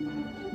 Música